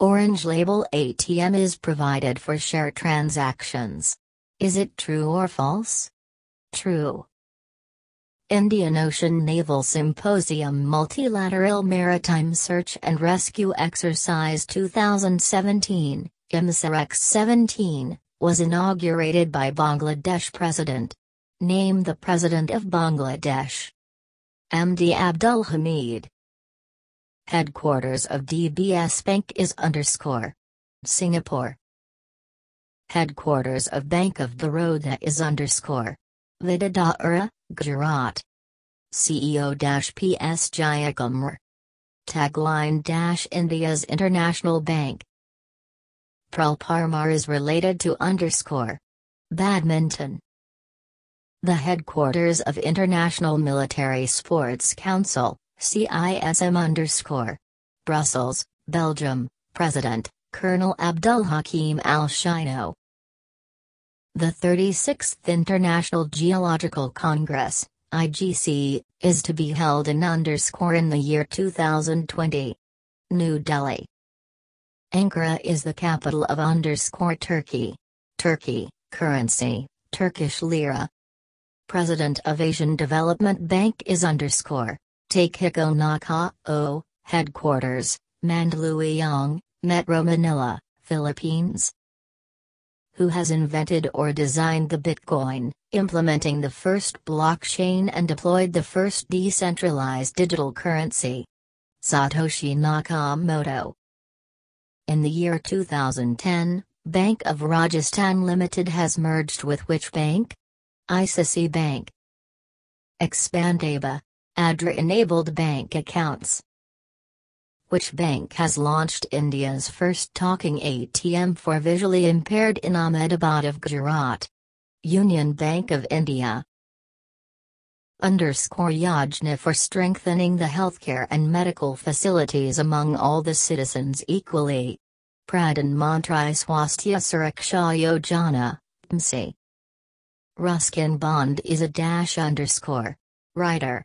Orange Label ATM is provided for share transactions. Is it true or false? True. Indian Ocean Naval Symposium Multilateral Maritime Search and Rescue Exercise 2017, IMSAREX 17, was inaugurated by Bangladesh President. Name the President of Bangladesh. MD Abdul Hamid. Headquarters of DBS Bank is underscore. Singapore. Headquarters of Bank of Baroda is underscore. Vadodara, Gujarat. CEO-PS Jayakumar. Tagline India's International Bank. Parul Parmar is related to underscore. Badminton. The headquarters of International Military Sports Council, CISM underscore. Brussels, Belgium, President, Colonel Abdul Hakim Al Shino. The 36th International Geological Congress, IGC, is to be held in underscore in the year 2020. New Delhi. Ankara is the capital of underscore Turkey. Turkey, currency, Turkish lira. President of Asian Development Bank is underscore. Takehiko Nakao, Headquarters, Mandaluyong, Metro Manila, Philippines. Who has invented or designed the Bitcoin, implementing the first blockchain and deployed the first decentralized digital currency? Satoshi Nakamoto. In the year 2010, Bank of Rajasthan Limited has merged with which bank? ICICI Bank. Expand AEBA Aadhaar-enabled bank accounts. Which bank has launched India's first talking ATM for visually impaired in Ahmedabad of Gujarat? Union Bank of India. Underscore Yojana for strengthening the healthcare and medical facilities among all the citizens equally. Pradhan Mantri Swasthya Suraksha Yojana, PMSSY. Ruskin Bond is a dash underscore. Writer.